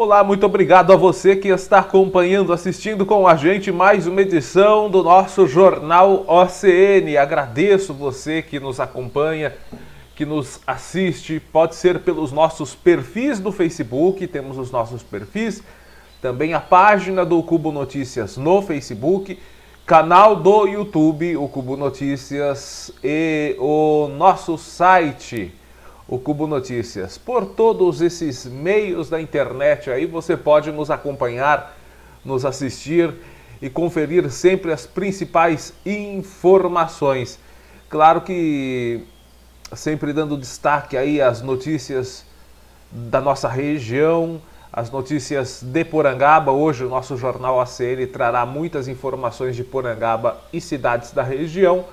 Olá, muito obrigado a você que está acompanhando, assistindo com a gente mais uma edição do nosso Jornal OCN. Agradeço você que nos acompanha, que nos assiste, pode ser pelos nossos perfis do Facebook, temos os nossos perfis, também a página do Cubo Notícias no Facebook, canal do YouTube, o Cubo Notícias e o nosso site o Cubo Notícias. Por todos esses meios da internet aí você pode nos acompanhar, nos assistir e conferir sempre as principais informações. Claro que sempre dando destaque aí às notícias da nossa região, as notícias de Porangaba. Hoje o nosso jornal ACN trará muitas informações de Porangaba e cidades da região.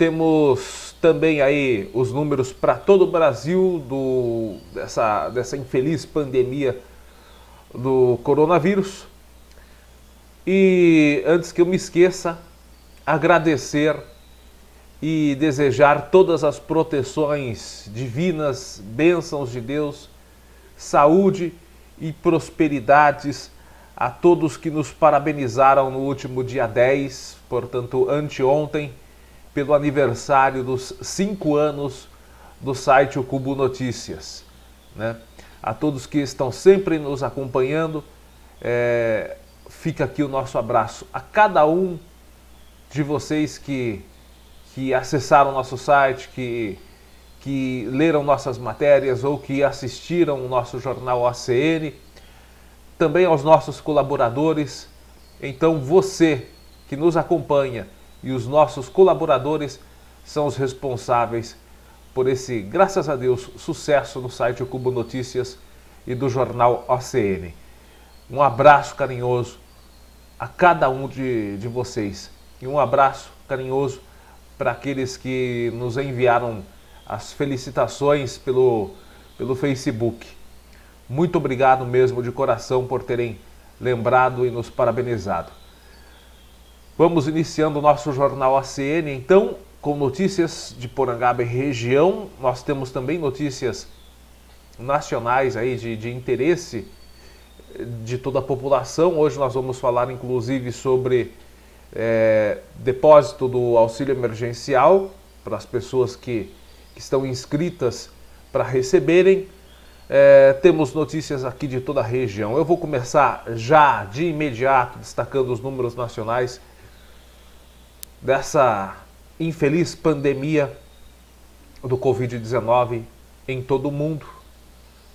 Temos também aí os números para todo o Brasil do, dessa, dessa infeliz pandemia do coronavírus. E antes que eu me esqueça, agradecer e desejar todas as proteções divinas, bênçãos de Deus, saúde e prosperidades a todos que nos parabenizaram no último dia 10, portanto, anteontem pelo aniversário dos cinco anos do site O Cubo Notícias. Né? A todos que estão sempre nos acompanhando, é, fica aqui o nosso abraço. A cada um de vocês que, que acessaram nosso site, que, que leram nossas matérias ou que assistiram o nosso jornal ACN, também aos nossos colaboradores. Então, você que nos acompanha, e os nossos colaboradores são os responsáveis por esse, graças a Deus, sucesso no site Cubo Notícias e do jornal OCN. Um abraço carinhoso a cada um de, de vocês e um abraço carinhoso para aqueles que nos enviaram as felicitações pelo, pelo Facebook. Muito obrigado mesmo de coração por terem lembrado e nos parabenizado. Vamos iniciando o nosso jornal ACN, então, com notícias de Porangaba e região. Nós temos também notícias nacionais aí de, de interesse de toda a população. Hoje nós vamos falar, inclusive, sobre é, depósito do auxílio emergencial para as pessoas que, que estão inscritas para receberem. É, temos notícias aqui de toda a região. Eu vou começar já de imediato destacando os números nacionais dessa infeliz pandemia do Covid-19 em todo o mundo,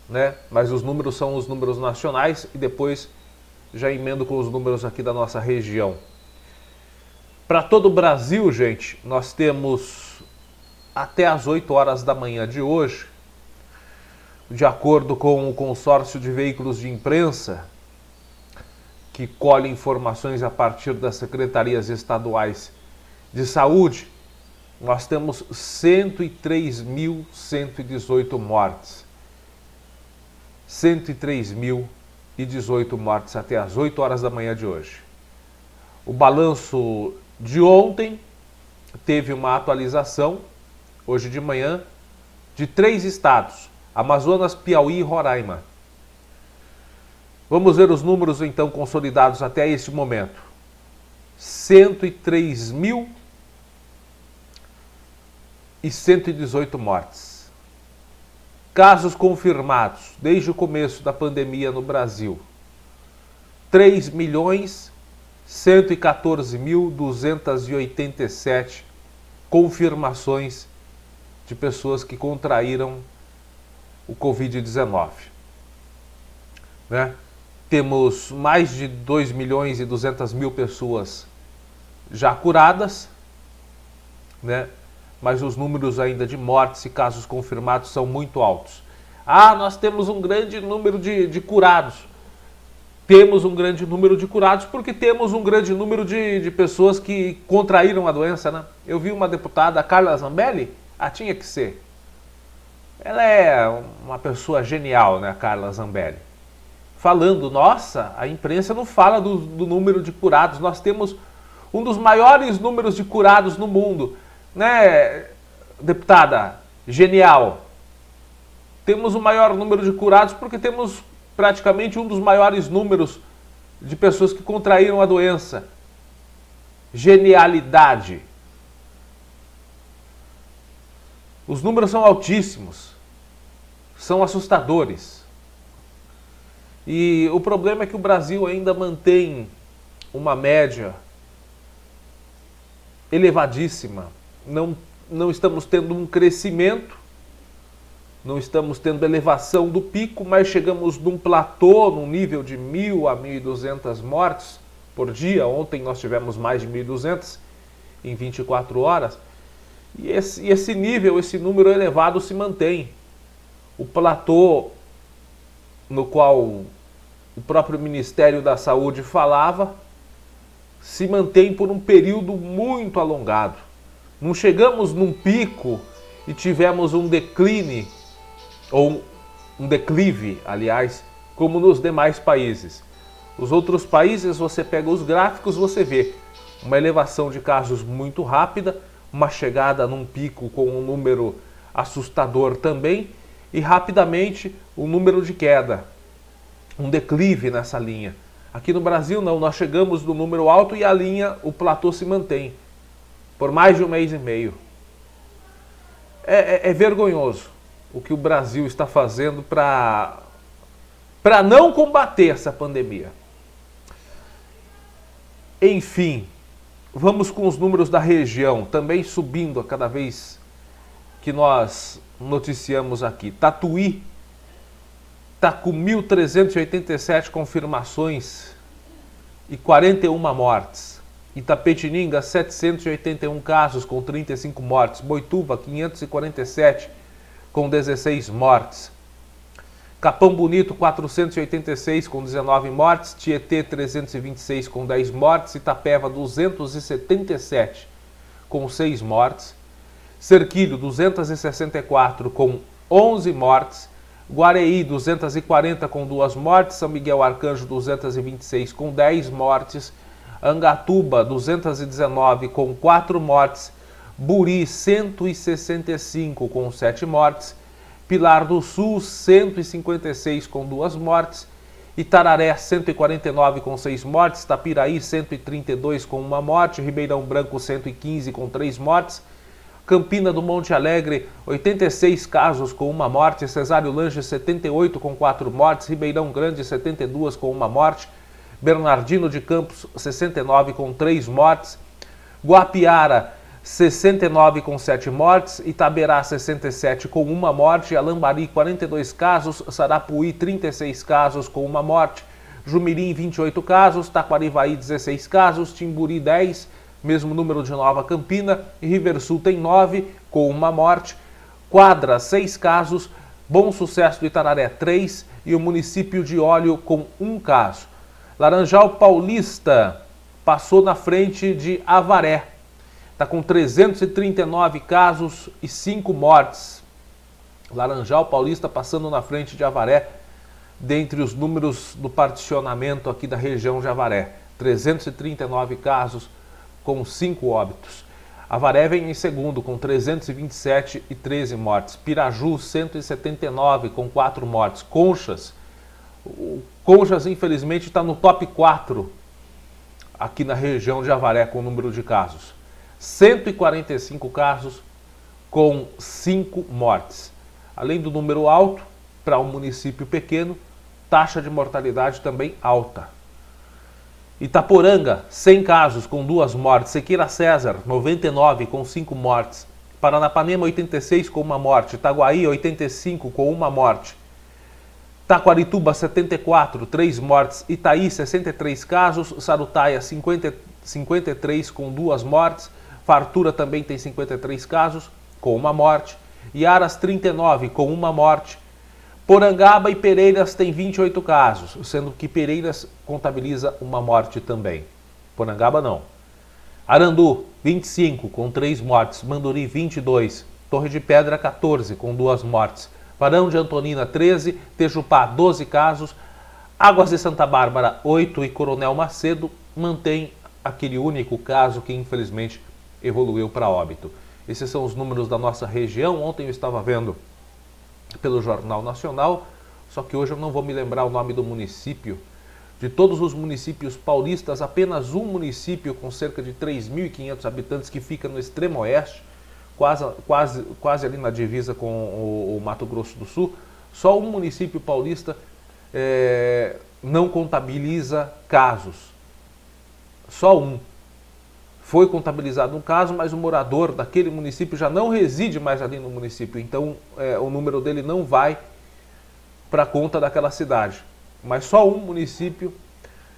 né? Mas os números são os números nacionais e depois já emendo com os números aqui da nossa região. Para todo o Brasil, gente, nós temos até as 8 horas da manhã de hoje, de acordo com o consórcio de veículos de imprensa, que colhe informações a partir das secretarias estaduais de saúde, nós temos 103.118 mortes. 103.018 mortes até as 8 horas da manhã de hoje. O balanço de ontem teve uma atualização, hoje de manhã, de três estados: Amazonas, Piauí e Roraima. Vamos ver os números então consolidados até este momento. 103 mil e 118 mortes. Casos confirmados desde o começo da pandemia no Brasil: 3 milhões 114.287 confirmações de pessoas que contraíram o Covid-19. Né? Temos mais de 2 milhões e 200 mil pessoas já curadas, né? mas os números ainda de mortes e casos confirmados são muito altos. Ah, nós temos um grande número de, de curados. Temos um grande número de curados porque temos um grande número de, de pessoas que contraíram a doença, né? Eu vi uma deputada, Carla Zambelli, ah, tinha que ser. Ela é uma pessoa genial, né, Carla Zambelli. Falando, nossa, a imprensa não fala do, do número de curados. Nós temos um dos maiores números de curados no mundo né, deputada, genial. Temos o maior número de curados porque temos praticamente um dos maiores números de pessoas que contraíram a doença. Genialidade. Os números são altíssimos, são assustadores. E o problema é que o Brasil ainda mantém uma média elevadíssima. Não, não estamos tendo um crescimento, não estamos tendo elevação do pico, mas chegamos num platô, num nível de 1.000 a 1.200 mortes por dia. Ontem nós tivemos mais de 1.200 em 24 horas. E esse, esse nível, esse número elevado se mantém. O platô no qual o próprio Ministério da Saúde falava se mantém por um período muito alongado. Não chegamos num pico e tivemos um decline, ou um declive, aliás, como nos demais países. Os outros países, você pega os gráficos, você vê uma elevação de casos muito rápida, uma chegada num pico com um número assustador também, e rapidamente um número de queda, um declive nessa linha. Aqui no Brasil não, nós chegamos no número alto e a linha, o platô se mantém por mais de um mês e meio. É, é, é vergonhoso o que o Brasil está fazendo para para não combater essa pandemia. Enfim, vamos com os números da região, também subindo a cada vez que nós noticiamos aqui. Tatuí está com 1.387 confirmações e 41 mortes. Itapetininga, 781 casos com 35 mortes. Boituva, 547 com 16 mortes. Capão Bonito, 486 com 19 mortes. Tietê, 326 com 10 mortes. Itapeva, 277 com 6 mortes. Cerquilho, 264 com 11 mortes. Guareí, 240 com 2 mortes. São Miguel Arcanjo, 226 com 10 mortes. Angatuba, 219 com 4 mortes. Buri, 165 com 7 mortes. Pilar do Sul, 156 com 2 mortes. Itararé, 149 com 6 mortes. Tapiraí, 132 com 1 morte. Ribeirão Branco, 115 com 3 mortes. Campina do Monte Alegre, 86 casos com uma morte, Cesário Lange, 78 com 4 mortes, Ribeirão Grande, 72 com uma morte, Bernardino de Campos, 69 com 3 mortes, Guapiara, 69 com 7 mortes, Itaberá 67 com uma morte, Alambari 42 casos, Sarapuí 36 casos com uma morte, Jumirim 28 casos, Taquarivaí 16 casos, Timburi 10 mesmo número de Nova Campina, e Riversul tem nove, com uma morte, Quadra, seis casos, Bom Sucesso do Itararé, três, e o município de Óleo com um caso. Laranjal Paulista passou na frente de Avaré, está com 339 casos e cinco mortes. Laranjal Paulista passando na frente de Avaré, dentre os números do particionamento aqui da região de Avaré. 339 casos, com 5 óbitos. Avaré vem em segundo, com 327 e 13 mortes. Piraju, 179, com 4 mortes. Conchas, o Conchas, infelizmente, está no top 4 aqui na região de Avaré, com o número de casos. 145 casos, com 5 mortes. Além do número alto, para um município pequeno, taxa de mortalidade também alta. Itaporanga, 100 casos com duas mortes. Sequeira César, 99 com 5 mortes. Paranapanema, 86 com uma morte. Itaguaí, 85 com uma morte. Taquarituba, 74, 3 mortes. Itaí, 63 casos. Sarutaia, 50, 53 com duas mortes. Fartura também tem 53 casos com uma morte. Iaras, 39 com uma morte. Porangaba e Pereiras têm 28 casos, sendo que Pereiras contabiliza uma morte também. Porangaba não. Arandu, 25, com 3 mortes. Manduri, 22. Torre de Pedra, 14, com 2 mortes. Barão de Antonina, 13. Tejupá, 12 casos. Águas de Santa Bárbara, 8. E Coronel Macedo mantém aquele único caso que infelizmente evoluiu para óbito. Esses são os números da nossa região. Ontem eu estava vendo pelo Jornal Nacional só que hoje eu não vou me lembrar o nome do município. De todos os municípios paulistas, apenas um município com cerca de 3.500 habitantes que fica no extremo oeste, quase, quase, quase ali na divisa com o, o Mato Grosso do Sul, só um município paulista é, não contabiliza casos. Só um. Foi contabilizado um caso, mas o morador daquele município já não reside mais ali no município, então é, o número dele não vai para conta daquela cidade. Mas só um município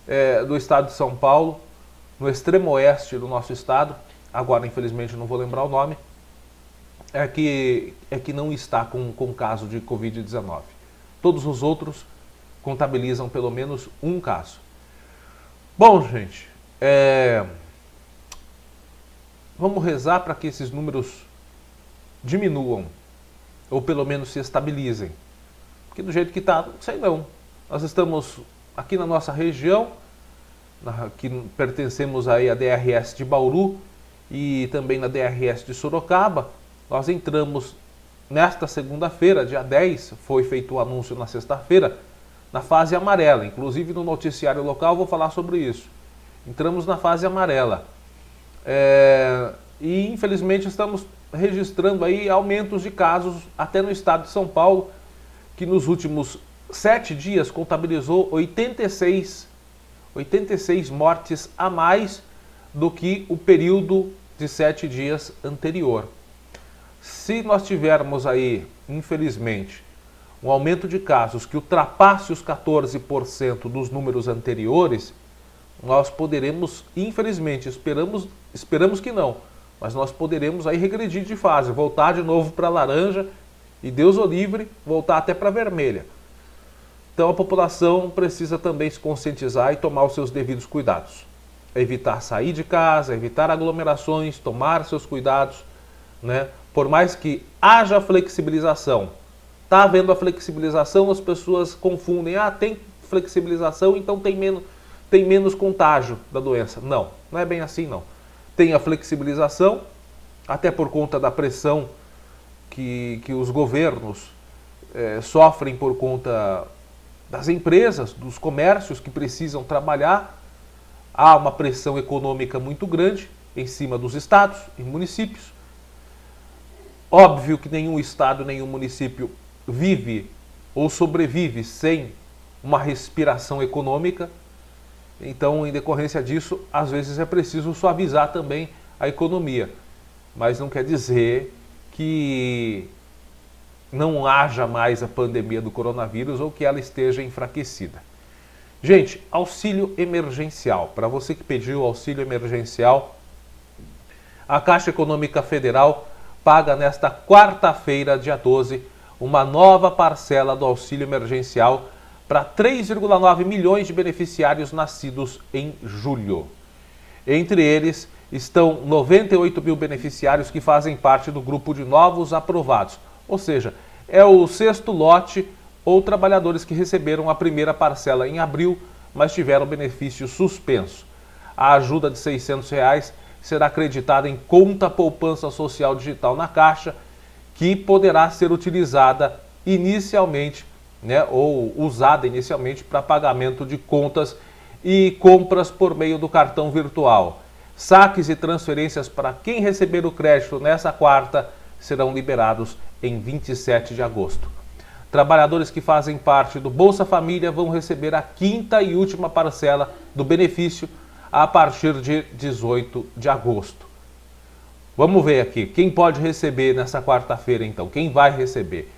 é, do estado de São Paulo, no extremo oeste do nosso estado, agora infelizmente não vou lembrar o nome, é que, é que não está com, com caso de Covid-19. Todos os outros contabilizam pelo menos um caso. Bom, gente, é... vamos rezar para que esses números diminuam, ou pelo menos se estabilizem. Porque do jeito que está, não sei não. Nós estamos aqui na nossa região, que pertencemos aí à DRS de Bauru e também na DRS de Sorocaba, nós entramos nesta segunda-feira, dia 10, foi feito o anúncio na sexta-feira, na fase amarela. Inclusive no noticiário local vou falar sobre isso. Entramos na fase amarela. É, e infelizmente estamos registrando aí aumentos de casos até no estado de São Paulo, que nos últimos sete dias contabilizou 86, 86 mortes a mais do que o período de sete dias anterior. Se nós tivermos aí, infelizmente, um aumento de casos que ultrapasse os 14% dos números anteriores, nós poderemos, infelizmente, esperamos, esperamos que não, mas nós poderemos aí regredir de fase, voltar de novo para laranja e Deus o livre, voltar até para vermelha. Então a população precisa também se conscientizar e tomar os seus devidos cuidados. Evitar sair de casa, evitar aglomerações, tomar seus cuidados, né? Por mais que haja flexibilização, está havendo a flexibilização, as pessoas confundem, ah, tem flexibilização, então tem menos, tem menos contágio da doença. Não, não é bem assim não. Tem a flexibilização, até por conta da pressão que, que os governos é, sofrem por conta das empresas, dos comércios que precisam trabalhar. Há uma pressão econômica muito grande em cima dos estados e municípios. Óbvio que nenhum estado, nenhum município vive ou sobrevive sem uma respiração econômica. Então, em decorrência disso, às vezes é preciso suavizar também a economia. Mas não quer dizer que não haja mais a pandemia do coronavírus ou que ela esteja enfraquecida. Gente, auxílio emergencial. Para você que pediu auxílio emergencial, a Caixa Econômica Federal paga nesta quarta-feira, dia 12, uma nova parcela do auxílio emergencial para 3,9 milhões de beneficiários nascidos em julho. Entre eles, estão 98 mil beneficiários que fazem parte do grupo de novos aprovados, ou seja, é o sexto lote ou trabalhadores que receberam a primeira parcela em abril, mas tiveram benefício suspenso. A ajuda de 600 reais será acreditada em conta poupança social digital na Caixa, que poderá ser utilizada inicialmente, né, ou usada inicialmente para pagamento de contas e compras por meio do cartão virtual. Saques e transferências para quem receber o crédito nessa quarta serão liberados em 27 de agosto. Trabalhadores que fazem parte do Bolsa Família vão receber a quinta e última parcela do benefício a partir de 18 de agosto. Vamos ver aqui, quem pode receber nessa quarta-feira então? Quem vai receber?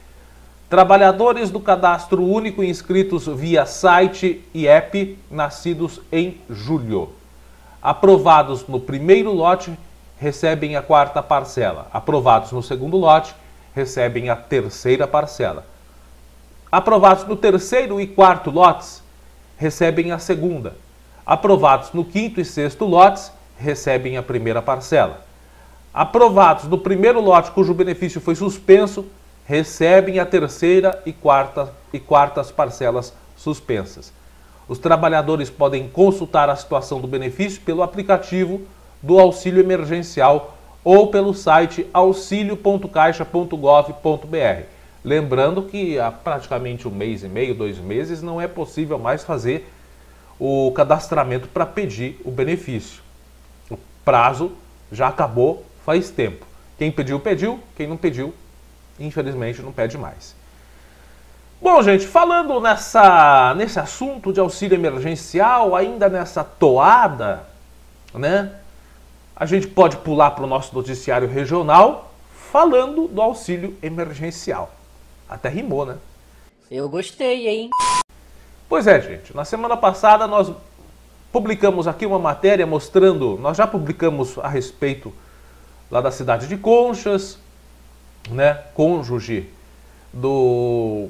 Trabalhadores do cadastro único inscritos via site e app nascidos em julho aprovados no primeiro lote recebem a quarta parcela, aprovados no segundo lote recebem a terceira parcela. Aprovados no terceiro e quarto lotes recebem a segunda. Aprovados no quinto e sexto lotes recebem a primeira parcela. Aprovados no primeiro lote cujo benefício foi suspenso recebem a terceira e quarta e quartas parcelas suspensas. Os trabalhadores podem consultar a situação do benefício pelo aplicativo do auxílio emergencial ou pelo site auxilio.caixa.gov.br. Lembrando que há praticamente um mês e meio, dois meses, não é possível mais fazer o cadastramento para pedir o benefício. O prazo já acabou faz tempo. Quem pediu, pediu. Quem não pediu, infelizmente, não pede mais. Bom, gente, falando nessa, nesse assunto de auxílio emergencial, ainda nessa toada, né? A gente pode pular para o nosso noticiário regional falando do auxílio emergencial. Até rimou, né? Eu gostei, hein? Pois é, gente. Na semana passada nós publicamos aqui uma matéria mostrando, nós já publicamos a respeito lá da cidade de Conchas, né, cônjuge do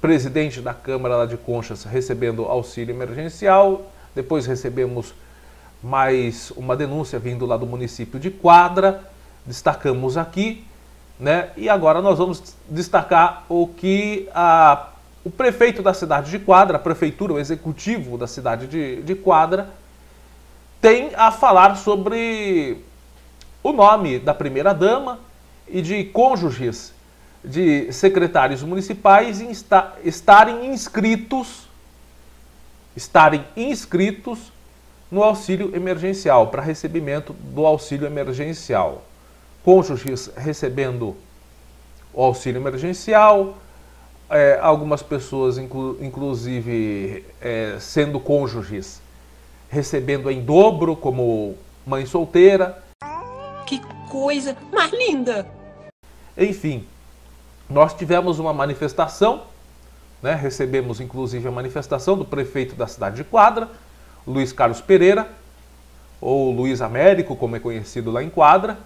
presidente da Câmara lá de Conchas recebendo auxílio emergencial. Depois recebemos mais uma denúncia vindo lá do município de Quadra. Destacamos aqui, né? E agora nós vamos destacar o que a, o prefeito da cidade de Quadra, a prefeitura, o executivo da cidade de, de Quadra, tem a falar sobre o nome da primeira-dama e de cônjuges de secretários municipais estarem inscritos estarem inscritos no auxílio emergencial, para recebimento do auxílio emergencial. Cônjuges recebendo o auxílio emergencial, é, algumas pessoas, inclu, inclusive, é, sendo cônjuges, recebendo em dobro, como mãe solteira. Que coisa mais linda! Enfim, nós tivemos uma manifestação, né, recebemos inclusive a manifestação do prefeito da cidade de Quadra, Luiz Carlos Pereira, ou Luiz Américo, como é conhecido lá em Quadra.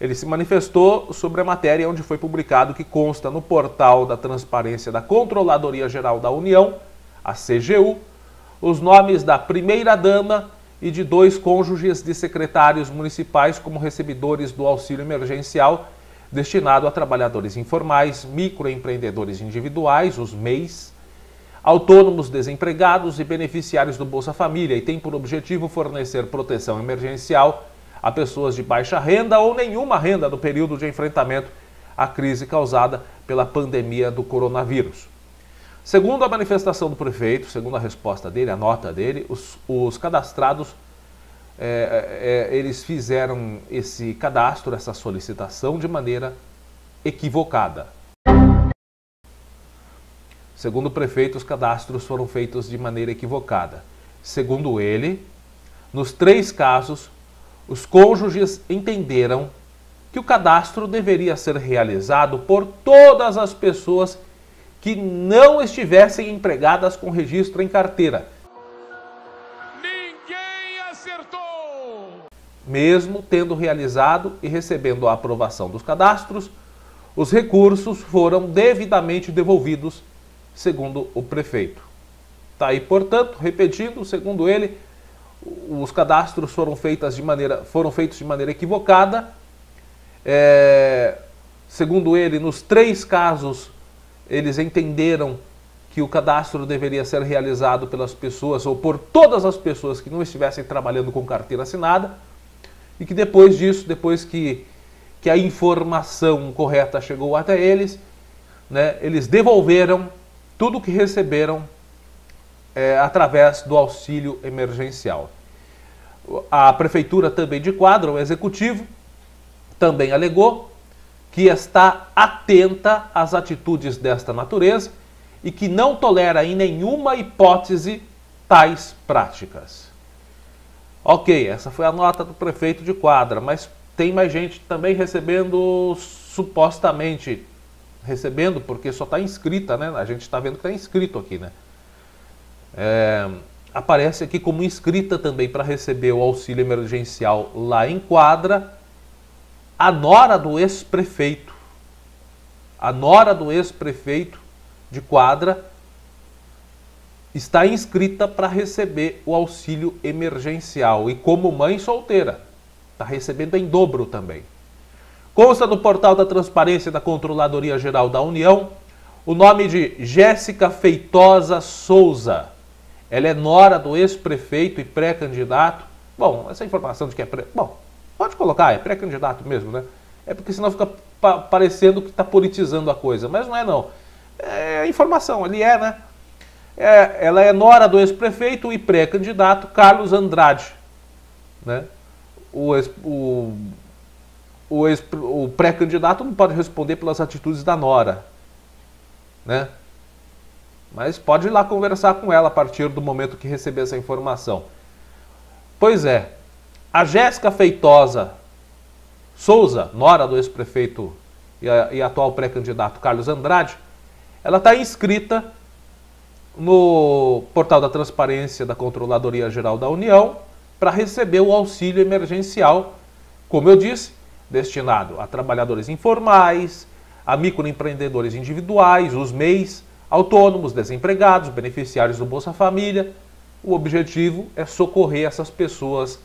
Ele se manifestou sobre a matéria onde foi publicado que consta no portal da transparência da Controladoria Geral da União, a CGU, os nomes da primeira-dama e de dois cônjuges de secretários municipais como recebedores do auxílio emergencial destinado a trabalhadores informais, microempreendedores individuais, os MEIs, autônomos desempregados e beneficiários do Bolsa Família e tem por objetivo fornecer proteção emergencial a pessoas de baixa renda ou nenhuma renda no período de enfrentamento à crise causada pela pandemia do coronavírus. Segundo a manifestação do prefeito, segundo a resposta dele, a nota dele, os, os cadastrados, é, é, eles fizeram esse cadastro, essa solicitação de maneira equivocada. Segundo o prefeito, os cadastros foram feitos de maneira equivocada. Segundo ele, nos três casos, os cônjuges entenderam que o cadastro deveria ser realizado por todas as pessoas que não estivessem empregadas com registro em carteira. Mesmo tendo realizado e recebendo a aprovação dos cadastros, os recursos foram devidamente devolvidos segundo o prefeito. Está aí, portanto, repetindo, segundo ele, os cadastros foram, feitas de maneira, foram feitos de maneira equivocada. É, segundo ele, nos três casos, eles entenderam que o cadastro deveria ser realizado pelas pessoas ou por todas as pessoas que não estivessem trabalhando com carteira assinada e que depois disso, depois que, que a informação correta chegou até eles, né, eles devolveram tudo que receberam é, através do auxílio emergencial. A prefeitura também de quadro, o executivo, também alegou que está atenta às atitudes desta natureza e que não tolera em nenhuma hipótese tais práticas. Ok, essa foi a nota do prefeito de quadra, mas tem mais gente também recebendo supostamente recebendo, porque só está inscrita, né? A gente está vendo que está inscrito aqui, né? É, aparece aqui como inscrita também para receber o auxílio emergencial lá em quadra a nora do ex-prefeito. A nora do ex-prefeito de quadra está inscrita para receber o auxílio emergencial e como mãe solteira. Está recebendo em dobro também. Consta no portal da Transparência da Controladoria Geral da União o nome de Jéssica Feitosa Souza. Ela é nora do ex-prefeito e pré-candidato. Bom, essa informação de que é pré... Bom, pode colocar, é pré-candidato mesmo, né? É porque senão fica pa parecendo que está politizando a coisa, mas não é não. É informação, ele é, né? É, ela é nora do ex-prefeito e pré-candidato Carlos Andrade. Né? O, ex, o, ex, o pré-candidato não pode responder pelas atitudes da nora. Né? Mas pode ir lá conversar com ela a partir do momento que receber essa informação. Pois é, a Jéssica Feitosa Souza, nora do ex-prefeito e, e, atual pré-candidato Carlos Andrade, ela está inscrita no portal da transparência da Controladoria Geral da União para receber o auxílio emergencial, como eu disse, destinado a trabalhadores informais, a microempreendedores individuais, os MEIs, autônomos, desempregados, beneficiários do Bolsa Família. O objetivo é socorrer essas pessoas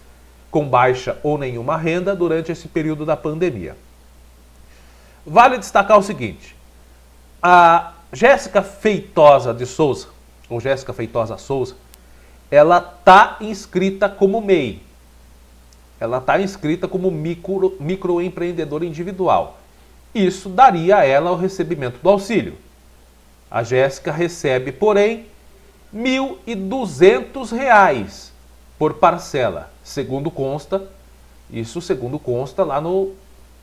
com baixa ou nenhuma renda durante esse período da pandemia. Vale destacar o seguinte: a Jéssica Feitosa de Souza, ou Jéssica Feitosa Souza, ela está inscrita como MEI. Ela está inscrita como micro, microempreendedor individual. Isso daria a ela o recebimento do auxílio. A Jéssica recebe, porém, R$ 1.200 por parcela, segundo consta, isso segundo consta lá no,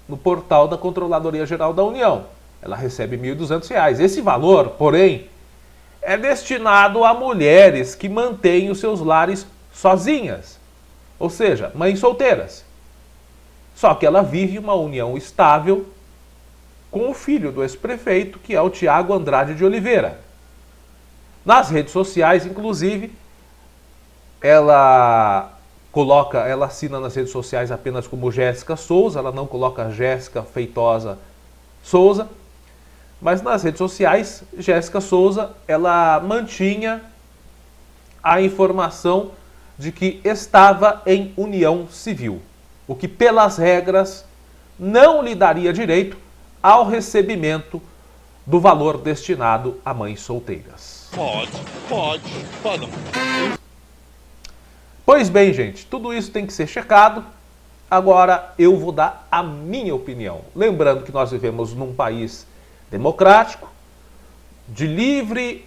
no portal da Controladoria Geral da União. Ela recebe R$ 1.200. Esse valor, porém, é destinado a mulheres que mantêm os seus lares sozinhas, ou seja, mães solteiras. Só que ela vive uma união estável com o filho do ex-prefeito, que é o Tiago Andrade de Oliveira. Nas redes sociais, inclusive, ela coloca, ela assina nas redes sociais apenas como Jéssica Souza, ela não coloca Jéssica Feitosa Souza, mas nas redes sociais, Jéssica Souza, ela mantinha a informação de que estava em união civil, o que pelas regras não lhe daria direito ao recebimento do valor destinado a mães solteiras. Pode, pode, pode. Pois bem, gente, tudo isso tem que ser checado. Agora eu vou dar a minha opinião. Lembrando que nós vivemos num país democrático, de livre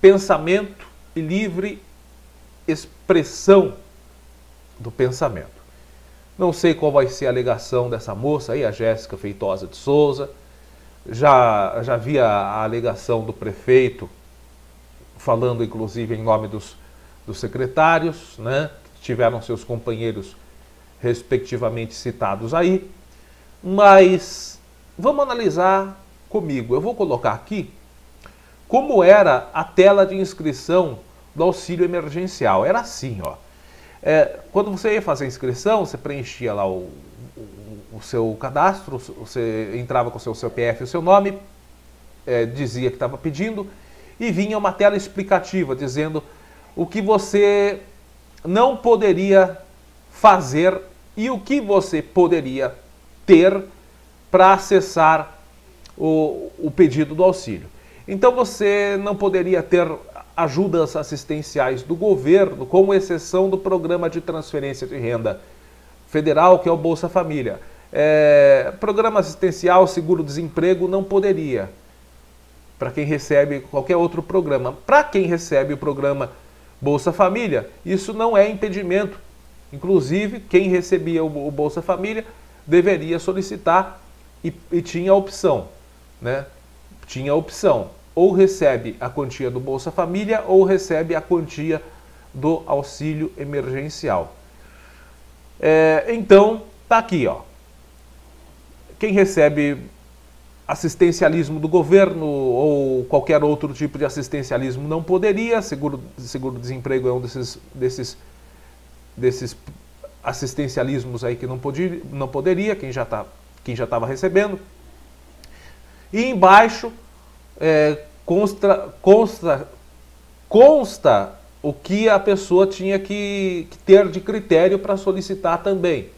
pensamento e livre expressão do pensamento. Não sei qual vai ser a alegação dessa moça aí, a Jéssica Feitosa de Souza. Já, já vi a, a alegação do prefeito, falando inclusive em nome dos dos secretários, né, que tiveram seus companheiros respectivamente citados aí. Mas vamos analisar comigo. Eu vou colocar aqui como era a tela de inscrição do auxílio emergencial. Era assim, ó. É, quando você ia fazer a inscrição, você preenchia lá o, o, o seu cadastro, você entrava com o seu CPF e o seu nome, é, dizia que estava pedindo, e vinha uma tela explicativa dizendo o que você não poderia fazer e o que você poderia ter para acessar o, o pedido do auxílio. Então você não poderia ter ajudas assistenciais do governo, com exceção do programa de transferência de renda federal, que é o Bolsa Família. É, programa assistencial, seguro-desemprego, não poderia. Para quem recebe qualquer outro programa. Para quem recebe o programa Bolsa Família, isso não é impedimento. Inclusive, quem recebia o Bolsa Família deveria solicitar e, e tinha a opção, né? Tinha a opção, ou recebe a quantia do Bolsa Família ou recebe a quantia do auxílio emergencial. É, então, tá aqui, ó. Quem recebe assistencialismo do governo ou qualquer outro tipo de assistencialismo não poderia, seguro seguro desemprego é um desses desses desses assistencialismos aí que não podia, não poderia, quem já tá quem já estava recebendo. E embaixo é, consta, consta consta o que a pessoa tinha que, que ter de critério para solicitar também.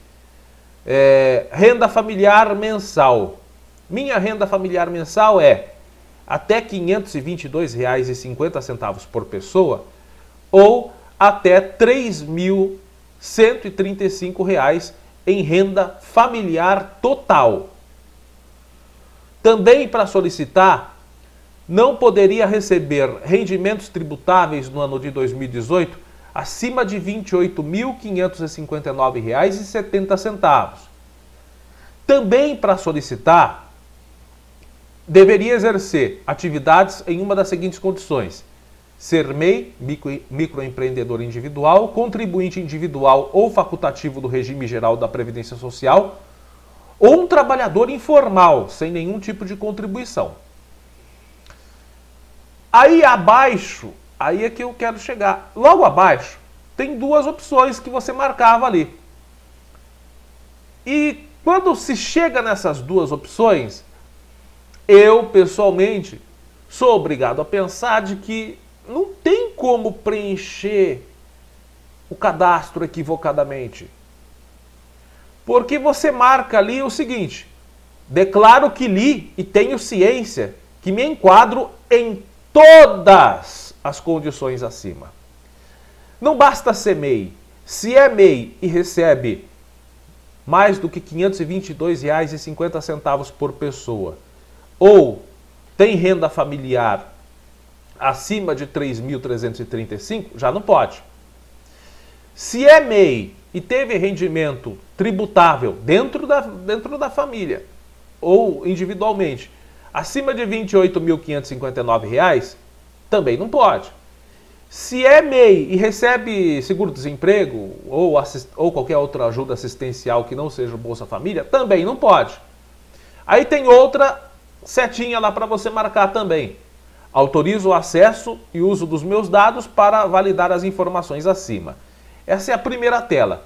É, renda familiar mensal minha renda familiar mensal é até R$ 522,50 por pessoa ou até R$ 3.135 em renda familiar total. Também para solicitar, não poderia receber rendimentos tributáveis no ano de 2018 acima de R$ 28.559,70. Também para solicitar, deveria exercer atividades em uma das seguintes condições: ser MEI, micro, microempreendedor individual, contribuinte individual ou facultativo do regime geral da Previdência Social, ou um trabalhador informal, sem nenhum tipo de contribuição. Aí abaixo, aí é que eu quero chegar. Logo abaixo, tem duas opções que você marcava ali. E quando se chega nessas duas opções, eu pessoalmente sou obrigado a pensar de que não tem como preencher o cadastro equivocadamente. Porque você marca ali o seguinte: declaro que li e tenho ciência que me enquadro em todas as condições acima. Não basta ser MEI. Se é MEI e recebe mais do que R$ 522,50 por pessoa, ou tem renda familiar acima de 3.335, já não pode. Se é MEI e teve rendimento tributável dentro da, dentro da família ou individualmente acima de R$ 28.559, também não pode. Se é MEI e recebe seguro-desemprego ou, ou qualquer outra ajuda assistencial que não seja Bolsa Família, também não pode. Aí tem outra setinha lá para você marcar também. Autorizo o acesso e uso dos meus dados para validar as informações acima. Essa é a primeira tela.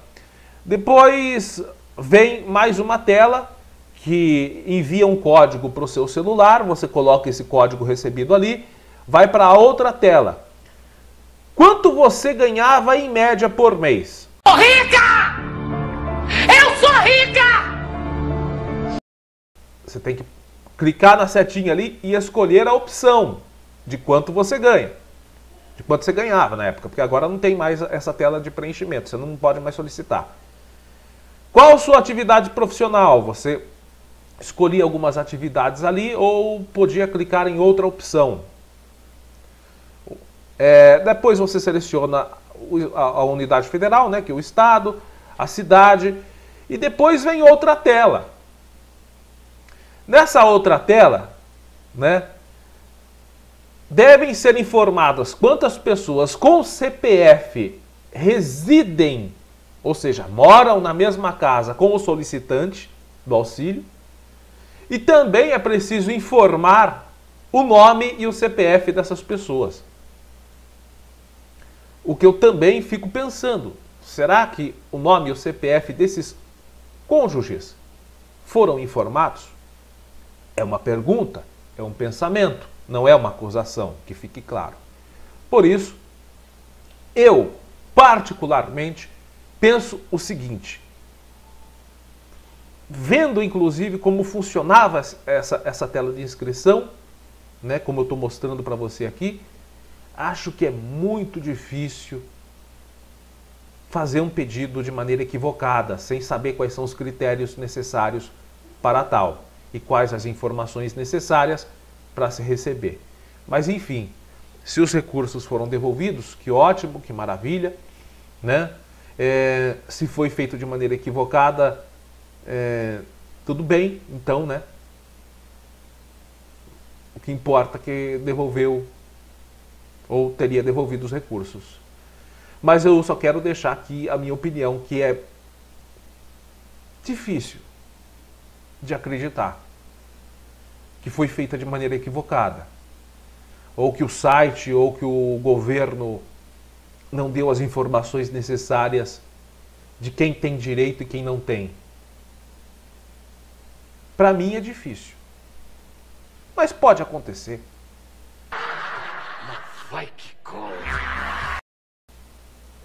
Depois vem mais uma tela que envia um código para o seu celular, você coloca esse código recebido ali, vai para outra tela. Quanto você ganhava em média por mês? Sou rica! Eu sou rica! Você tem que clicar na setinha ali e escolher a opção de quanto você ganha. De quanto você ganhava na época, porque agora não tem mais essa tela de preenchimento, você não pode mais solicitar. Qual sua atividade profissional? Você escolhia algumas atividades ali ou podia clicar em outra opção. É, depois você seleciona a, unidade federal, né, que é o estado, a cidade, e depois vem outra tela. Nessa outra tela, né, devem ser informadas quantas pessoas com CPF residem, ou seja, moram na mesma casa com o solicitante do auxílio. E também é preciso informar o nome e o CPF dessas pessoas. O que eu também fico pensando, será que o nome e o CPF desses cônjuges foram informados? É uma pergunta, é um pensamento não é uma acusação, que fique claro. Por isso, eu, particularmente, penso o seguinte: vendo inclusive como funcionava essa, essa tela de inscrição, né, como eu estou mostrando para você aqui, acho que é muito difícil fazer um pedido de maneira equivocada, sem saber quais são os critérios necessários para tal e quais as informações necessárias para se receber. Mas enfim, se os recursos foram devolvidos, que ótimo, que maravilha, né? É, se foi feito de maneira equivocada, é, tudo bem, então, né? O que importa é que devolveu ou teria devolvido os recursos. Mas eu só quero deixar aqui a minha opinião, que é difícil de acreditar que foi feita de maneira equivocada, ou que o site ou que o governo não deu as informações necessárias de quem tem direito e quem não tem. Para mim é difícil. Mas pode acontecer. Mas vai que coisa.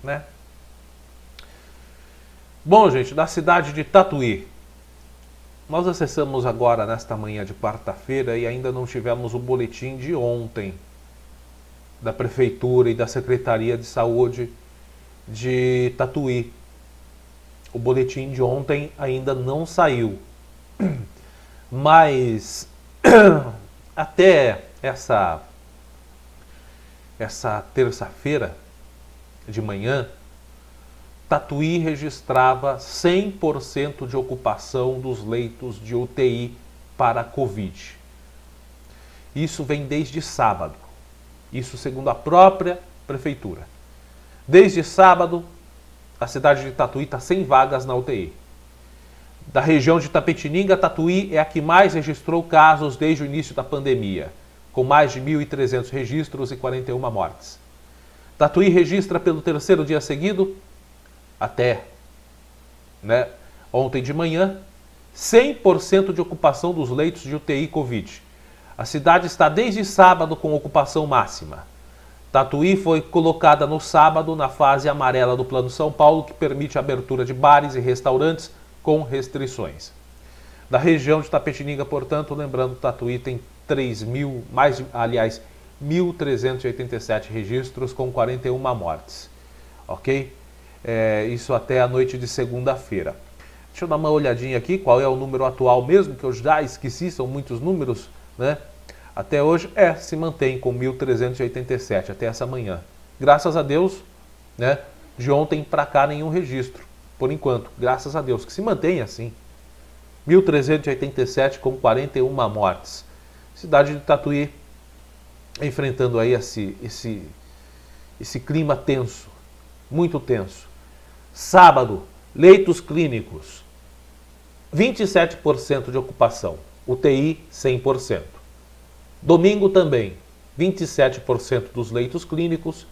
Né? Bom, gente, da cidade de Tatuí, nós acessamos agora nesta manhã de quarta-feira e ainda não tivemos o boletim de ontem da Prefeitura e da Secretaria de Saúde de Tatuí. O boletim de ontem ainda não saiu, mas até essa essa terça-feira de manhã, Tatuí registrava 100% de ocupação dos leitos de UTI para Covid. Isso vem desde sábado. Isso segundo a própria prefeitura. Desde sábado, a cidade de Tatuí está sem vagas na UTI. Da região de Tapetininga, Tatuí é a que mais registrou casos desde o início da pandemia, com mais de 1.300 registros e 41 mortes. Tatuí registra pelo terceiro dia seguido, até né, ontem de manhã, 100% de ocupação dos leitos de UTI Covid. A cidade está desde sábado com ocupação máxima. Tatuí foi colocada no sábado na fase amarela do Plano São Paulo, que permite a abertura de bares e restaurantes com restrições. Da região de Tapetininga, portanto, lembrando, Tatuí tem 3 mil, mais, aliás, 1.387 registros com 41 mortes. Ok? É, isso até a noite de segunda-feira. Deixa eu dar uma olhadinha aqui, qual é o número atual mesmo, que eu já esqueci, são muitos números, né? Até hoje, é, se mantém com 1.387 até essa manhã. Graças a Deus, né? De ontem para cá, nenhum registro, por enquanto. Graças a Deus, que se mantém assim. 1.387 com 41 mortes. Cidade de Tatuí enfrentando aí esse, esse, esse clima tenso, muito tenso. Sábado, leitos clínicos, 27% de ocupação, UTI 100%. Domingo também, 27% dos leitos clínicos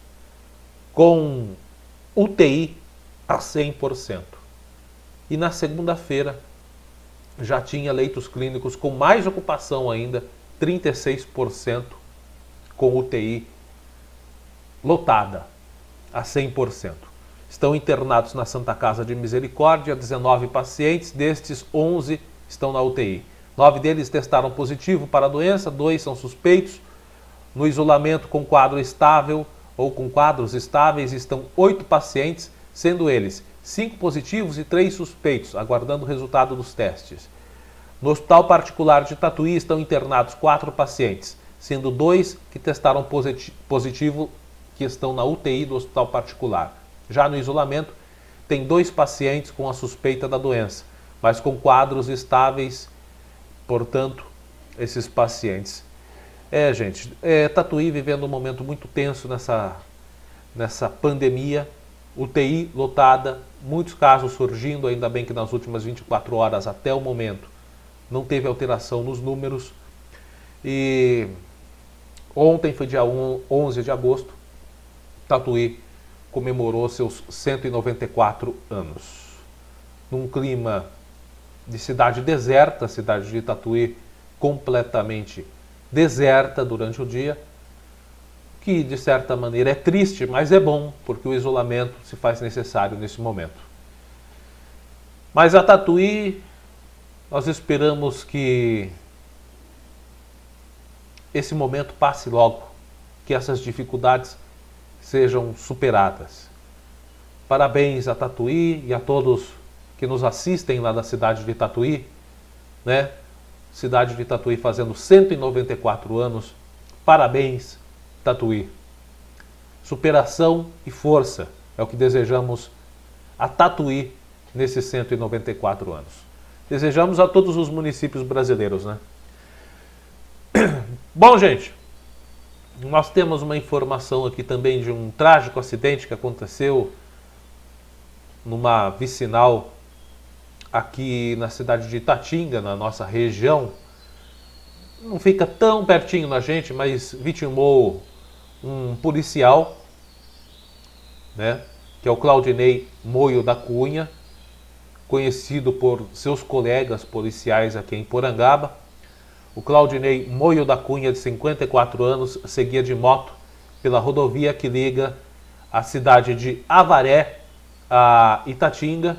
com UTI a 100%. E na segunda-feira já tinha leitos clínicos com mais ocupação ainda, 36% com UTI lotada a 100%. Estão internados na Santa Casa de Misericórdia 19 pacientes, destes 11 estão na UTI. Nove deles testaram positivo para a doença, dois são suspeitos. No isolamento com quadro estável ou com quadros estáveis estão oito pacientes, sendo eles cinco positivos e três suspeitos, aguardando o resultado dos testes. No hospital particular de Tatuí estão internados quatro pacientes, sendo dois que testaram positivo que estão na UTI do hospital particular. Já no isolamento, tem dois pacientes com a suspeita da doença, mas com quadros estáveis portanto, esses pacientes. É, gente, é, Tatuí vivendo um momento muito tenso nessa, nessa pandemia, UTI lotada, muitos casos surgindo, ainda bem que nas últimas 24 horas até o momento não teve alteração nos números. E ontem foi dia 11 de agosto, Tatuí comemorou seus 194 anos. Num clima de cidade deserta, a cidade de Tatuí completamente deserta durante o dia, que de certa maneira é triste, mas é bom, porque o isolamento se faz necessário nesse momento. Mas a Tatuí, nós esperamos que esse momento passe logo, que essas dificuldades sejam superadas. Parabéns a Tatuí e a todos que nos assistem lá da cidade de Tatuí, né? Cidade de Tatuí fazendo 194 anos. Parabéns, Tatuí. Superação e força é o que desejamos a Tatuí nesses 194 anos. Desejamos a todos os municípios brasileiros, né? Bom, gente, nós temos uma informação aqui também de um trágico acidente que aconteceu numa vicinal aqui na cidade de Itatinga, na nossa região, não fica tão pertinho da gente, mas vitimou um policial, né, que é o Claudinei Moio da Cunha, conhecido por seus colegas policiais aqui em Porangaba. O Claudinei Moio da Cunha, de 54 anos, seguia de moto pela rodovia que liga a cidade de Avaré a Itatinga,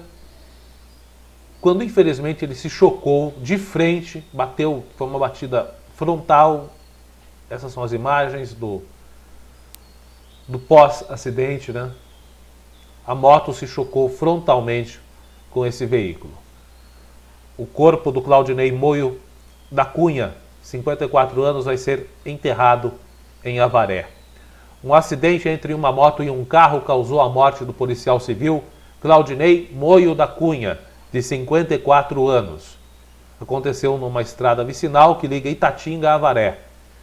quando infelizmente ele se chocou de frente, bateu, foi uma batida frontal. Essas são as imagens do, do pós-acidente, né? A moto se chocou frontalmente com esse veículo. O corpo do Claudinei Moio da Cunha 54 anos, vai ser enterrado em Avaré. Um acidente entre uma moto e um carro causou a morte do policial civil Claudinei Moio da Cunha, de 54 anos. Aconteceu numa estrada vicinal que liga Itatinga a Avaré.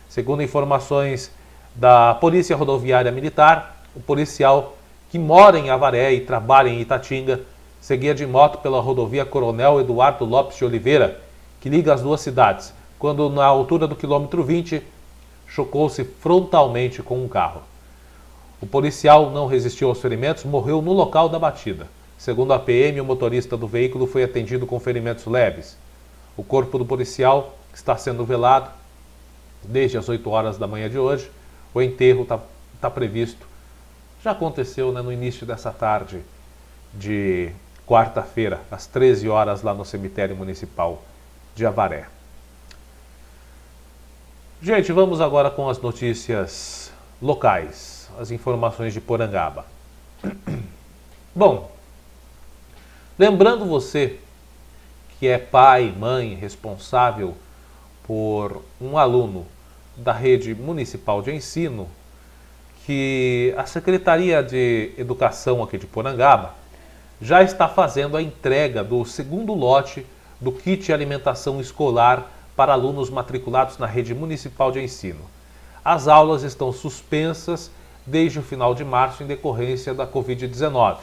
Segundo informações da Polícia Rodoviária Militar, o policial que mora em Avaré e trabalha em Itatinga seguia de moto pela rodovia Coronel Eduardo Lopes de Oliveira, que liga as duas cidades, quando na altura do quilômetro 20 chocou-se frontalmente com um carro. O policial não resistiu aos ferimentos, morreu no local da batida. Segundo a PM, o motorista do veículo foi atendido com ferimentos leves. O corpo do policial está sendo velado desde as 8 horas da manhã de hoje. O enterro está tá previsto. Já aconteceu né, no início dessa tarde de quarta-feira, às 13 horas, lá no cemitério municipal de Avaré. Gente, vamos agora com as notícias locais, as informações de Porangaba. Bom, lembrando você que é pai, mãe, responsável por um aluno da rede municipal de ensino, que a Secretaria de Educação aqui de Porangaba já está fazendo a entrega do segundo lote do kit alimentação escolar para alunos matriculados na rede municipal de ensino. As aulas estão suspensas desde o final de março em decorrência da Covid-19.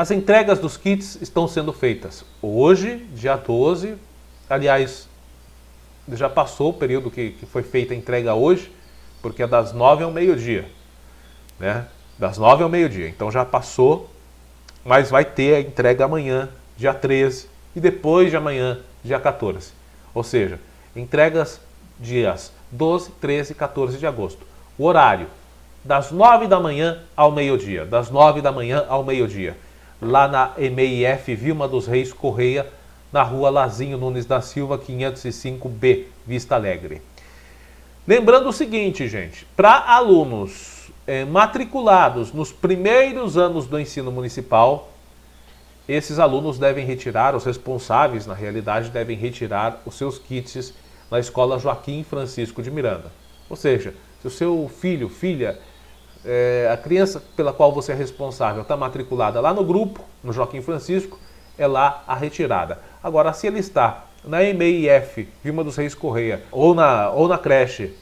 As entregas dos kits estão sendo feitas hoje, dia 12. Aliás, já passou o período que, que foi feita a entrega hoje, porque é das 9 ao meio-dia. Né? Das 9 ao meio-dia. Então já passou, mas vai ter a entrega amanhã, dia 13, e depois de amanhã, dia 14. Ou seja, entregas dias 12, 13 e 14 de agosto. O horário, das 9 da manhã ao meio-dia. Das 9 da manhã ao meio-dia. Lá na EMEIF Vilma dos Reis Correia, na rua Lazinho Nunes da Silva, 505B, Vista Alegre. Lembrando o seguinte, gente, para alunos é, matriculados nos primeiros anos do ensino municipal, esses alunos devem retirar, os responsáveis, na realidade, devem retirar os seus kits na escola Joaquim Francisco de Miranda. Ou seja, se o seu filho, filha, é, a criança pela qual você é responsável está matriculada lá no grupo, no Joaquim Francisco, é lá a retirada. Agora, se ele está na EMEIF, Vilma dos Reis Correia, ou na, ou na creche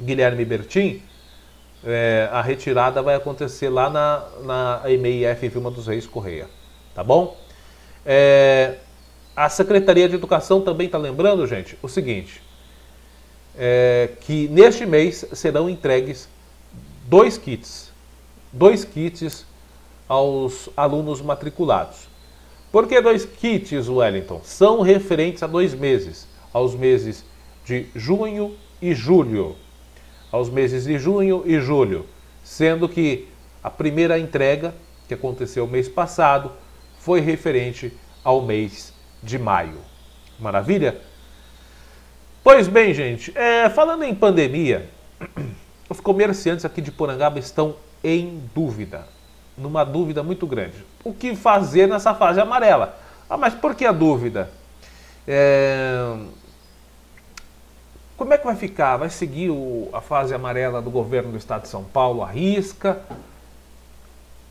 Guilherme Bertin, é, a retirada vai acontecer lá na, na EMEIF Vilma dos Reis Correia. Tá bom? É, a Secretaria de Educação também está lembrando, gente, o seguinte: é, que neste mês serão entregues dois kits, dois kits aos alunos matriculados. Por que dois kits, Wellington? São referentes a dois meses, aos meses de junho e julho. Aos meses de junho e julho, sendo que a primeira entrega, que aconteceu mês passado, foi referente ao mês de maio. Maravilha? Pois bem, gente, é, falando em pandemia, os comerciantes aqui de Porangaba estão em dúvida numa dúvida muito grande. O que fazer nessa fase amarela? Ah, mas por que a dúvida? É... Como é que vai ficar? Vai seguir o, a fase amarela do governo do estado de São Paulo, a risca?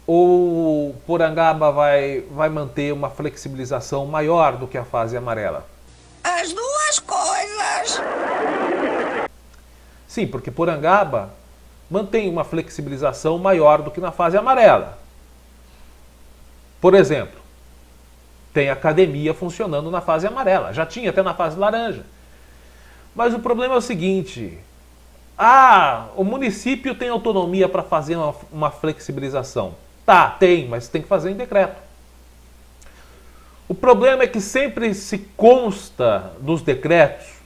Ou Porangaba vai, vai manter uma flexibilização maior do que a fase amarela? As duas coisas. Sim, porque Porangaba mantém uma flexibilização maior do que na fase amarela. Por exemplo, tem academia funcionando na fase amarela, já tinha até na fase laranja. Mas o problema é o seguinte: ah, o município tem autonomia para fazer uma, uma, flexibilização. Tá, tem, mas tem que fazer em decreto. O problema é que sempre se consta dos decretos,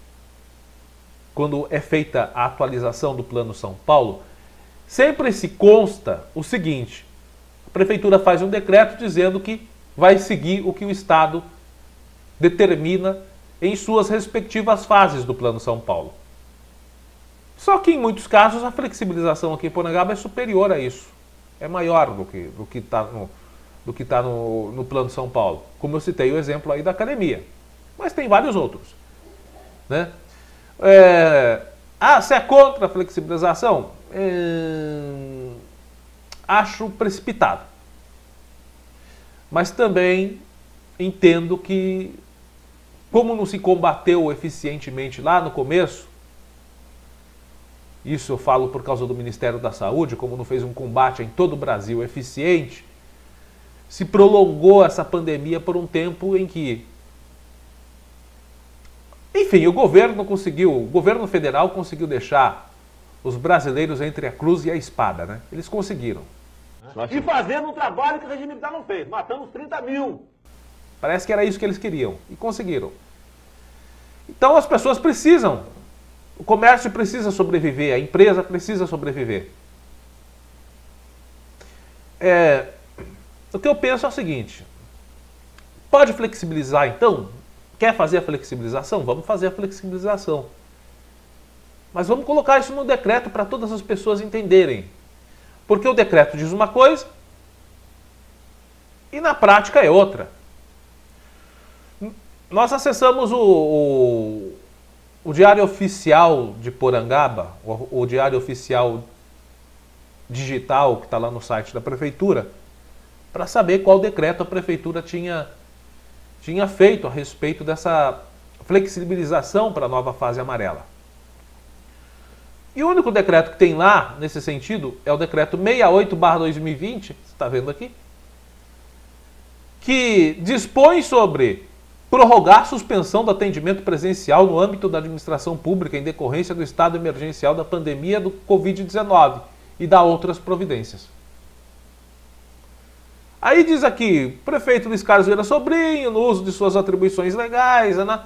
quando é feita a atualização do Plano São Paulo, Sempre se consta o seguinte: a prefeitura faz um decreto dizendo que vai seguir o que o Estado determina em suas respectivas fases do Plano São Paulo. Só que em muitos casos a flexibilização aqui em Porangaba é superior a isso. É maior do que do que está no, tá no, no Plano São Paulo. Como eu citei o exemplo aí da academia. Mas tem vários outros. Né? É, ah, você é contra a flexibilização? É, acho precipitado. Mas também entendo que, como não se combateu eficientemente lá no começo, isso eu falo por causa do Ministério da Saúde, como não fez um combate em todo o Brasil eficiente, se prolongou essa pandemia por um tempo em que. Enfim, o governo conseguiu, o governo federal conseguiu deixar os brasileiros entre a cruz e a espada, né? Eles conseguiram. E fazendo um trabalho que o regime militar não fez. Matamos 30 mil. Parece que era isso que eles queriam e conseguiram. Então as pessoas precisam, o comércio precisa sobreviver, a empresa precisa sobreviver. É, o que eu penso é o seguinte: pode flexibilizar então? Quer fazer a flexibilização? Vamos fazer a flexibilização. Mas vamos colocar isso no decreto para todas as pessoas entenderem. Porque o decreto diz uma coisa e na prática é outra. Nós acessamos o, o, o Diário Oficial de Porangaba, o, o Diário Oficial Digital, que está lá no site da Prefeitura, para saber qual decreto a Prefeitura tinha, tinha feito a respeito dessa flexibilização para a nova fase amarela. E o único decreto que tem lá, nesse sentido, é o decreto 68-2020, você está vendo aqui, que dispõe sobre prorrogar suspensão do atendimento presencial no âmbito da administração pública em decorrência do estado emergencial da pandemia do Covid-19 e da outras providências. Aí diz aqui, prefeito Luiz Carlos Vieira Sobrinho, no uso de suas atribuições legais, né,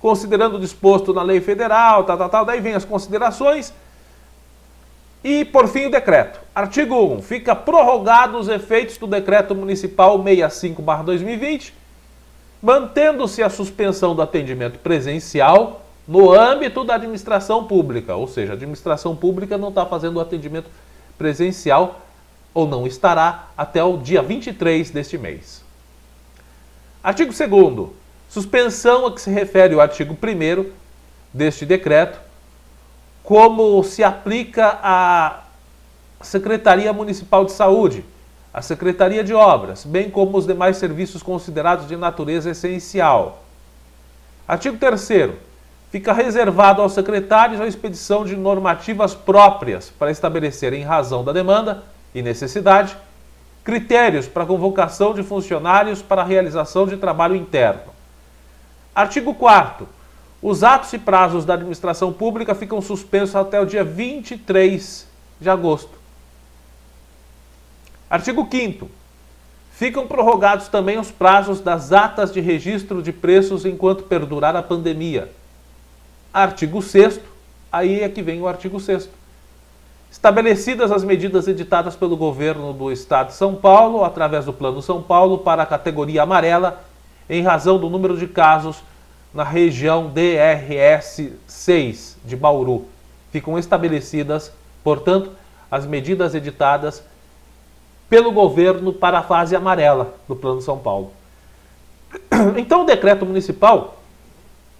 considerando o disposto na lei federal, tal, tal, tal, daí vem as considerações. E, por fim, o decreto. Artigo 1. Fica prorrogado os efeitos do decreto municipal 65-2020 mantendo-se a suspensão do atendimento presencial no âmbito da administração pública, ou seja, a administração pública não está fazendo o atendimento presencial ou não estará até o dia 23 deste mês. Artigo 2 suspensão a que se refere o artigo 1 deste decreto, como se aplica à Secretaria Municipal de Saúde, a Secretaria de Obras, bem como os demais serviços considerados de natureza essencial. Artigo 3 Fica reservado aos secretários a expedição de normativas próprias para estabelecer, em razão da demanda e necessidade, critérios para convocação de funcionários para a realização de trabalho interno. Artigo 4 Os atos e prazos da administração pública ficam suspensos até o dia 23 de agosto. Artigo 5 Ficam prorrogados também os prazos das atas de registro de preços enquanto perdurar a pandemia. Artigo 6 aí é que vem o artigo 6 Estabelecidas as medidas editadas pelo governo do Estado de São Paulo, através do Plano São Paulo, para a categoria amarela, em razão do número de casos na região DRS 6 de Bauru. Ficam estabelecidas, portanto, as medidas editadas pelo governo para a fase amarela do Plano São Paulo. Então, o decreto municipal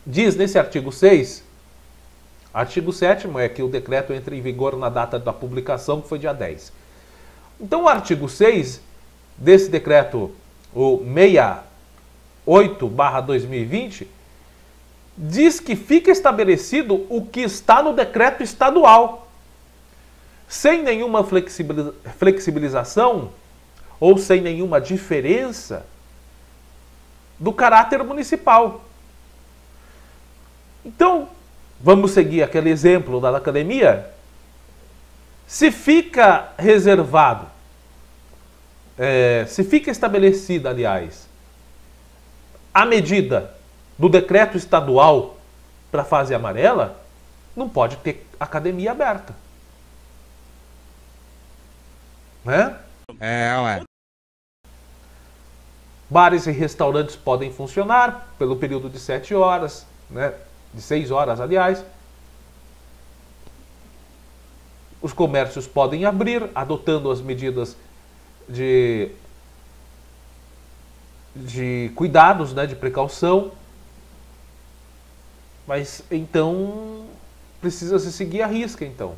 diz nesse artigo 6, artigo 7 é que o decreto entra em vigor na data da publicação, que foi dia 10. Então, o artigo 6 desse decreto, o 68-2020, diz que fica estabelecido o que está no decreto estadual sem nenhuma flexibilização ou sem nenhuma diferença do caráter municipal. Então, vamos seguir aquele exemplo da academia. Se fica reservado, é, se fica estabelecida, aliás, a medida do decreto estadual para a fase amarela, não pode ter academia aberta. Né? É, ué. Bares e restaurantes podem funcionar pelo período de 7 horas, né? De 6 horas, aliás. Os comércios podem abrir, adotando as medidas de, de cuidados, né? de precaução. Mas então precisa se seguir a risca então.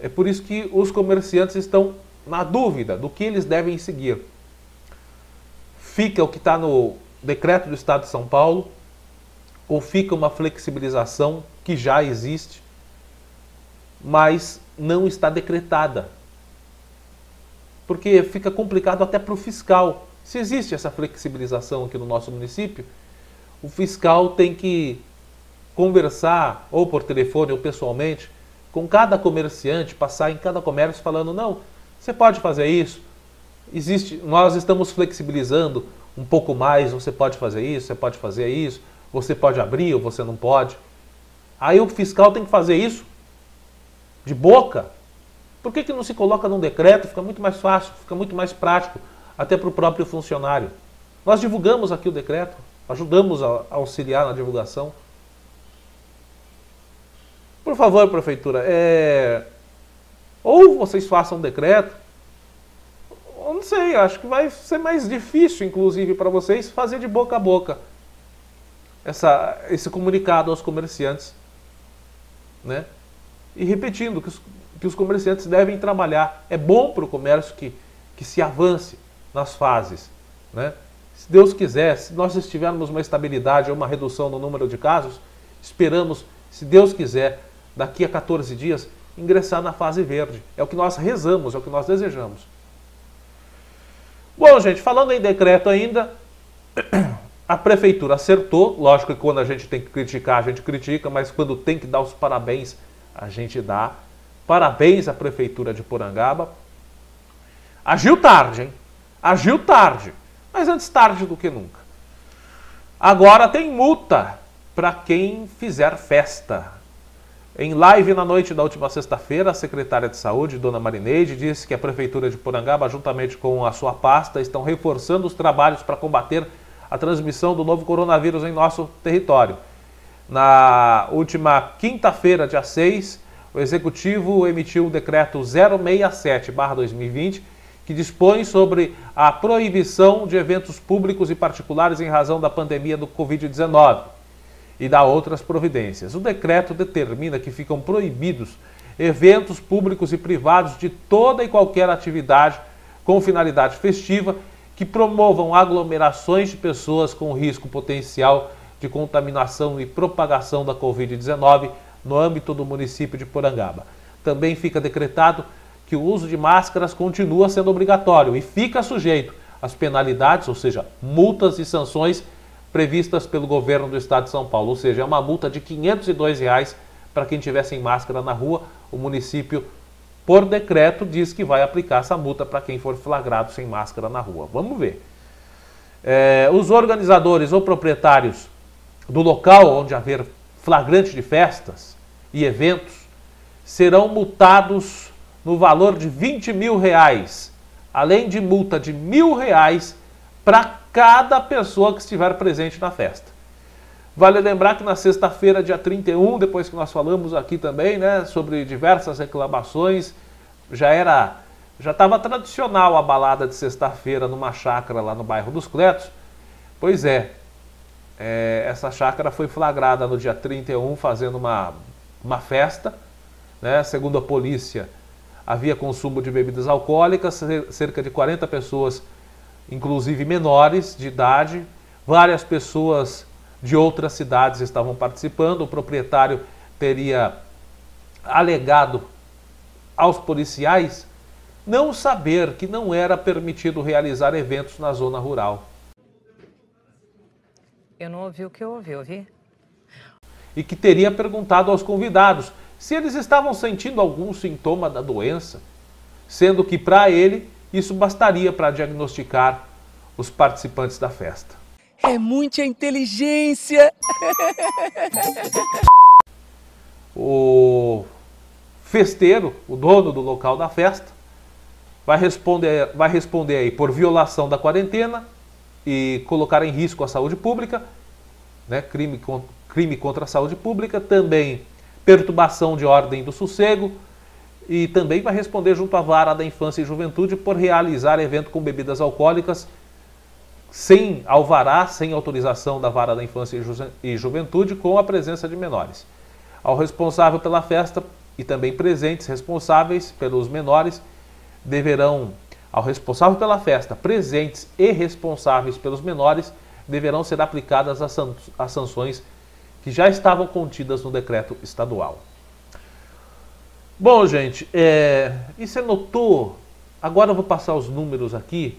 É por isso que os comerciantes estão na dúvida do que eles devem seguir. Fica o que está no decreto do Estado de São Paulo, ou fica uma flexibilização que já existe, mas não está decretada. Porque fica complicado até para o fiscal. Se existe essa flexibilização aqui no nosso município, o fiscal tem que conversar, ou por telefone ou pessoalmente, com cada comerciante, passar em cada comércio falando: não, você pode fazer isso, existe, nós estamos flexibilizando um pouco mais, você pode fazer isso, você pode fazer isso, você pode abrir ou você não pode. Aí o fiscal tem que fazer isso de boca. Por que, que não se coloca num decreto? Fica muito mais fácil, fica muito mais prático, até para o próprio funcionário. Nós divulgamos aqui o decreto, ajudamos a auxiliar na divulgação. Por favor, prefeitura, é... ou vocês façam um decreto, ou não sei, acho que vai ser mais difícil, inclusive, para vocês fazer de boca a boca essa, esse comunicado aos comerciantes. Né? E repetindo que os, que os comerciantes devem trabalhar. É bom para o comércio que, que se avance nas fases. Né? Se Deus quiser, se nós tivermos uma estabilidade ou uma redução no número de casos, esperamos, se Deus quiser, daqui a 14 dias, ingressar na fase verde. É o que nós rezamos, é o que nós desejamos. Bom, gente, falando em decreto ainda, a prefeitura acertou. Lógico que quando a gente tem que criticar, a gente critica, mas quando tem que dar os parabéns, a gente dá. Parabéns à prefeitura de Porangaba. Agiu tarde, hein? Agiu tarde, mas antes tarde do que nunca. Agora tem multa para quem fizer festa. Em live na noite da última sexta-feira, a secretária de Saúde, Dona Marineide, disse que a Prefeitura de Porangaba, juntamente com a sua pasta, estão reforçando os trabalhos para combater a transmissão do novo coronavírus em nosso território. Na última quinta-feira, dia 6, o Executivo emitiu o decreto 067-2020, que dispõe sobre a proibição de eventos públicos e particulares em razão da pandemia do Covid-19 e dá outras providências. O decreto determina que ficam proibidos eventos públicos e privados de toda e qualquer atividade com finalidade festiva que promovam aglomerações de pessoas com risco potencial de contaminação e propagação da Covid-19 no âmbito do município de Porangaba. Também fica decretado que o uso de máscaras continua sendo obrigatório e fica sujeito às penalidades, ou seja, multas e sanções previstas pelo governo do estado de São Paulo, ou seja, é uma multa de 502 reais para quem tiver sem máscara na rua. O município, por decreto, diz que vai aplicar essa multa para quem for flagrado sem máscara na rua. Vamos ver. É, os organizadores ou proprietários do local onde haver flagrante de festas e eventos serão multados no valor de 20 mil reais, além de multa de mil reais para cada pessoa que estiver presente na festa. Vale lembrar que na sexta-feira, dia 31, depois que nós falamos aqui também, né, sobre diversas reclamações, já era, já estava tradicional a balada de sexta-feira numa chácara lá no bairro dos Cletos. Pois é, é, essa chácara foi flagrada no dia 31 fazendo uma, uma festa, né, segundo a polícia, havia consumo de bebidas alcoólicas, cerca de 40 pessoas inclusive menores de idade. Várias pessoas de outras cidades estavam participando. O proprietário teria alegado aos policiais não saber que não era permitido realizar eventos na zona rural. Eu não ouvi o que eu ouvi, ouvi? E que teria perguntado aos convidados se eles estavam sentindo algum sintoma da doença, sendo que para ele isso bastaria para diagnosticar os participantes da festa. É muita inteligência! o festeiro, o dono do local da festa, vai responder, vai responder aí por violação da quarentena e colocar em risco a saúde pública, né, crime, crime contra a saúde pública, também perturbação de ordem do sossego, e também vai responder junto à vara da infância e juventude por realizar evento com bebidas alcoólicas sem alvará, sem autorização da vara da infância e juventude, com a presença de menores. Ao responsável pela festa e também presentes responsáveis pelos menores deverão, ao responsável pela festa, presentes e responsáveis pelos menores, deverão ser aplicadas as sanções que já estavam contidas no decreto estadual. Bom, gente, é, e você notou? Agora eu vou passar os números aqui.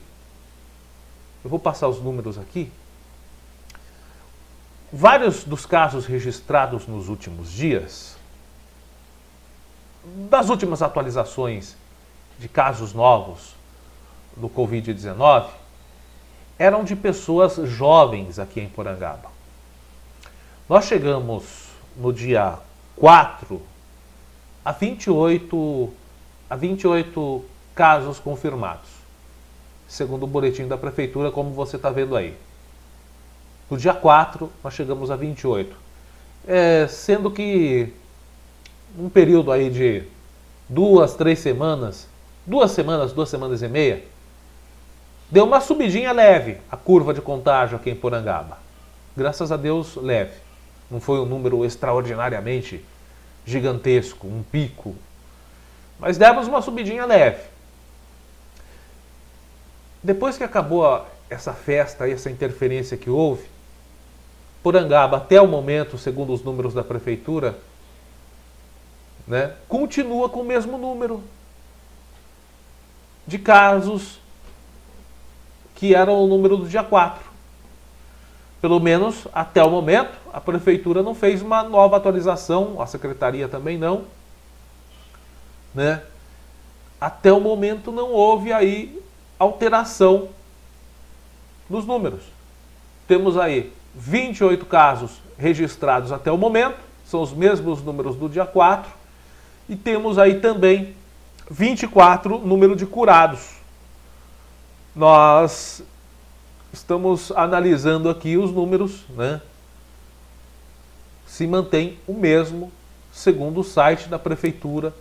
Eu vou passar os números aqui. Vários dos casos registrados nos últimos dias, das últimas atualizações de casos novos do Covid-19, eram de pessoas jovens aqui em Porangaba. Nós chegamos no dia 4 a 28, a 28 casos confirmados, segundo o boletim da prefeitura, como você está vendo aí. No dia 4, nós chegamos a 28. É, sendo que um período aí de duas, três semanas, duas semanas, duas semanas e meia, deu uma subidinha leve a curva de contágio aqui em Porangaba. Graças a Deus, leve. Não foi um número extraordinariamente gigantesco, um pico. Mas demos uma subidinha leve. Depois que acabou essa festa, essa interferência que houve, Porangaba, até o momento, segundo os números da prefeitura, né, continua com o mesmo número de casos que eram o número do dia 4. Pelo menos até o momento, a prefeitura não fez uma nova atualização, a secretaria também não. Né? Até o momento não houve aí alteração nos números. Temos aí 28 casos registrados até o momento, são os mesmos números do dia 4, e temos aí também 24 número de curados. Nós estamos analisando aqui os números, né? Se mantém o mesmo, segundo o site da prefeitura,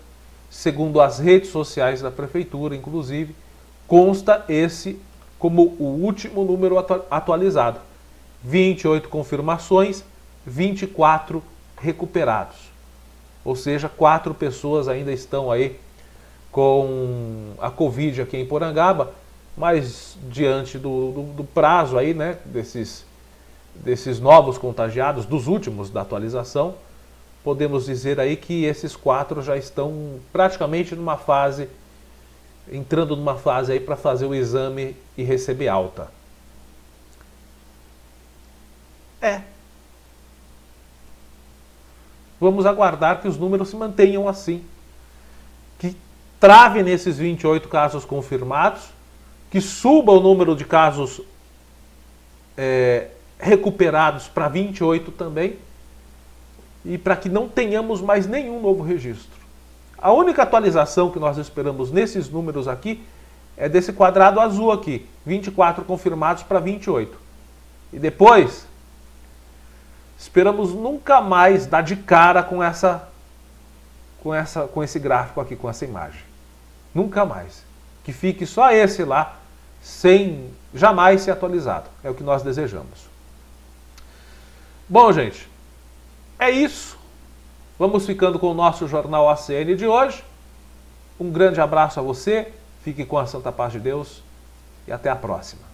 segundo as redes sociais da prefeitura, inclusive, consta esse como o último número atualizado. 28 confirmações, 24 recuperados. Ou seja, quatro pessoas ainda estão aí com a Covid aqui em Porangaba mas diante do, do, do prazo aí, né, desses, desses novos contagiados, dos últimos da atualização, podemos dizer aí que esses quatro já estão praticamente numa fase, entrando numa fase aí para fazer o exame e receber alta. É. Vamos aguardar que os números se mantenham assim. Que trave nesses 28 casos confirmados que suba o número de casos é, recuperados para 28 também e para que não tenhamos mais nenhum novo registro. A única atualização que nós esperamos nesses números aqui é desse quadrado azul aqui, 24 confirmados para 28. E depois esperamos nunca mais dar de cara com essa com essa com esse gráfico aqui, com essa imagem. Nunca mais. Que fique só esse lá sem jamais ser atualizado. É o que nós desejamos. Bom, gente, é isso. Vamos ficando com o nosso Jornal ACN de hoje. Um grande abraço a você, fique com a Santa Paz de Deus e até a próxima.